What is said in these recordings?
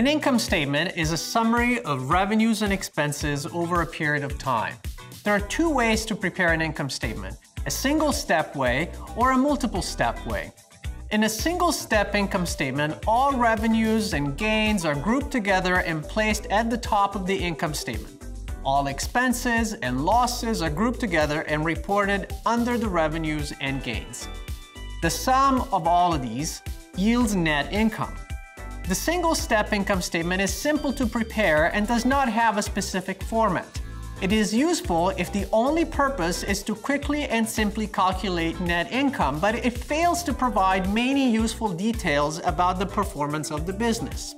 An income statement is a summary of revenues and expenses over a period of time. There are two ways to prepare an income statement, a single step way or a multiple step way. In a single step income statement, all revenues and gains are grouped together and placed at the top of the income statement. All expenses and losses are grouped together and reported under the revenues and gains. The sum of all of these yields net income. The single step income statement is simple to prepare and does not have a specific format. It is useful if the only purpose is to quickly and simply calculate net income, but it fails to provide many useful details about the performance of the business.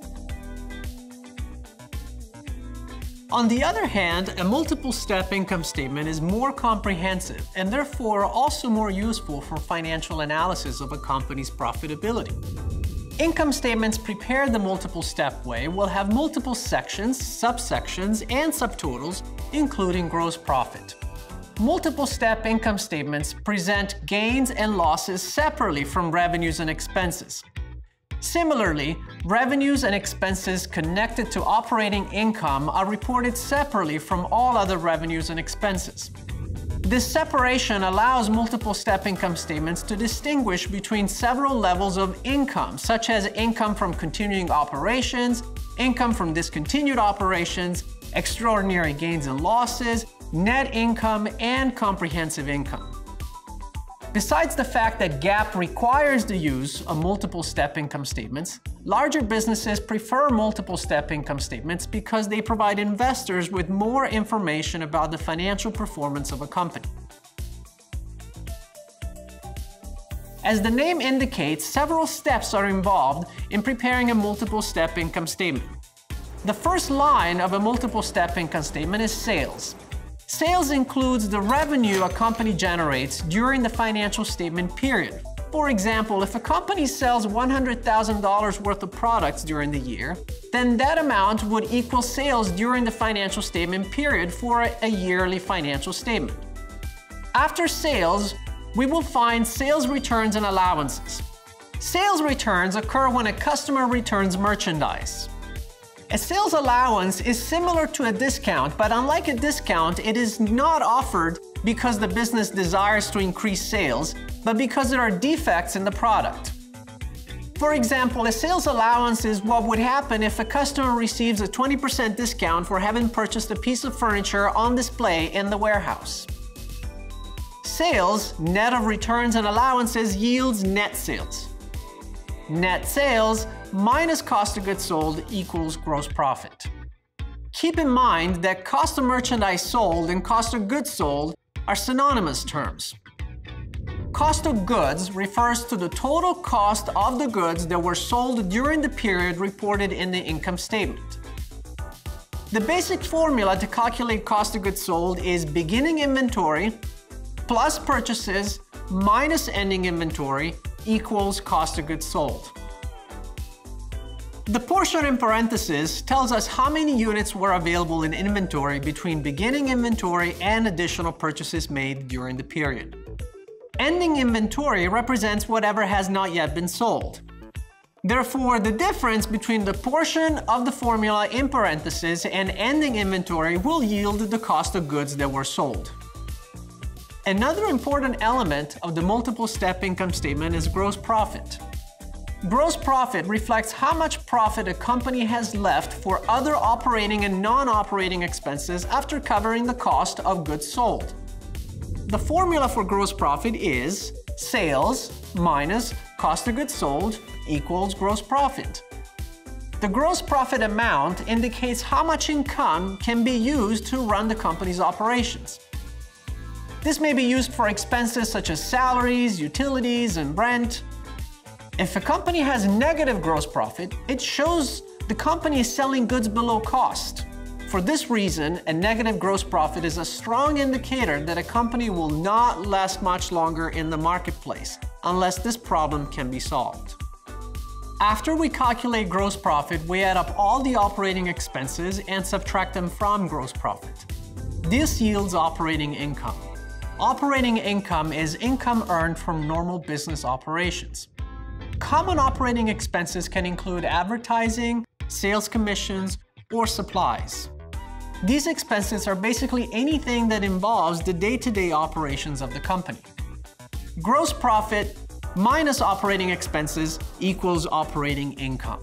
On the other hand, a multiple step income statement is more comprehensive and therefore also more useful for financial analysis of a company's profitability. Income statements prepared the multiple step way will have multiple sections, subsections, and subtotals, including gross profit. Multiple step income statements present gains and losses separately from revenues and expenses. Similarly, revenues and expenses connected to operating income are reported separately from all other revenues and expenses. This separation allows multiple step income statements to distinguish between several levels of income, such as income from continuing operations, income from discontinued operations, extraordinary gains and losses, net income, and comprehensive income. Besides the fact that GAAP requires the use of multiple step income statements, larger businesses prefer multiple step income statements because they provide investors with more information about the financial performance of a company. As the name indicates, several steps are involved in preparing a multiple step income statement. The first line of a multiple step income statement is sales. Sales includes the revenue a company generates during the financial statement period. For example, if a company sells $100,000 worth of products during the year, then that amount would equal sales during the financial statement period for a yearly financial statement. After sales, we will find sales returns and allowances. Sales returns occur when a customer returns merchandise. A sales allowance is similar to a discount, but unlike a discount, it is not offered because the business desires to increase sales, but because there are defects in the product. For example, a sales allowance is what would happen if a customer receives a 20% discount for having purchased a piece of furniture on display in the warehouse. Sales, net of returns and allowances, yields net sales. Net sales minus cost of goods sold equals gross profit. Keep in mind that cost of merchandise sold and cost of goods sold are synonymous terms. Cost of goods refers to the total cost of the goods that were sold during the period reported in the income statement. The basic formula to calculate cost of goods sold is beginning inventory plus purchases minus ending inventory equals cost of goods sold. The portion in parentheses tells us how many units were available in inventory between beginning inventory and additional purchases made during the period. Ending inventory represents whatever has not yet been sold. Therefore, the difference between the portion of the formula in parentheses and ending inventory will yield the cost of goods that were sold. Another important element of the multiple step income statement is gross profit. Gross profit reflects how much profit a company has left for other operating and non-operating expenses after covering the cost of goods sold. The formula for gross profit is sales minus cost of goods sold equals gross profit. The gross profit amount indicates how much income can be used to run the company's operations. This may be used for expenses such as salaries, utilities, and rent, if a company has negative gross profit, it shows the company is selling goods below cost. For this reason, a negative gross profit is a strong indicator that a company will not last much longer in the marketplace unless this problem can be solved. After we calculate gross profit, we add up all the operating expenses and subtract them from gross profit. This yields operating income. Operating income is income earned from normal business operations. Common operating expenses can include advertising, sales commissions, or supplies. These expenses are basically anything that involves the day-to-day -day operations of the company. Gross profit minus operating expenses equals operating income.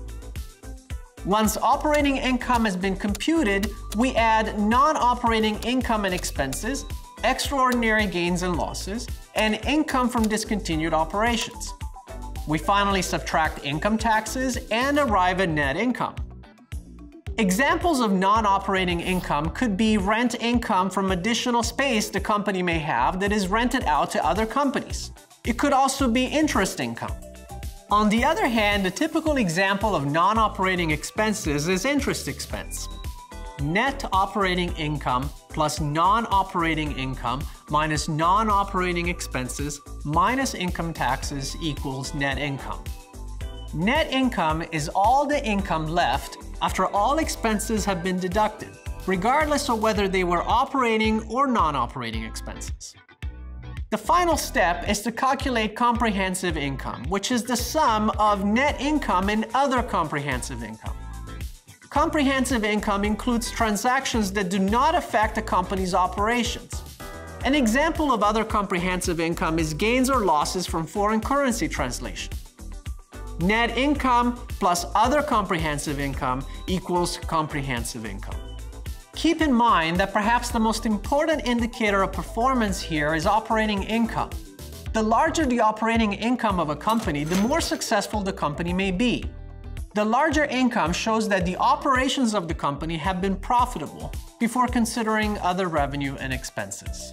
Once operating income has been computed, we add non-operating income and expenses, extraordinary gains and losses, and income from discontinued operations. We finally subtract income taxes and arrive at net income. Examples of non-operating income could be rent income from additional space the company may have that is rented out to other companies. It could also be interest income. On the other hand, a typical example of non-operating expenses is interest expense. Net operating income plus non-operating income minus non-operating expenses minus income taxes equals net income. Net income is all the income left after all expenses have been deducted, regardless of whether they were operating or non-operating expenses. The final step is to calculate comprehensive income, which is the sum of net income and other comprehensive income. Comprehensive income includes transactions that do not affect a company's operations. An example of other comprehensive income is gains or losses from foreign currency translation. Net income plus other comprehensive income equals comprehensive income. Keep in mind that perhaps the most important indicator of performance here is operating income. The larger the operating income of a company, the more successful the company may be. The larger income shows that the operations of the company have been profitable before considering other revenue and expenses.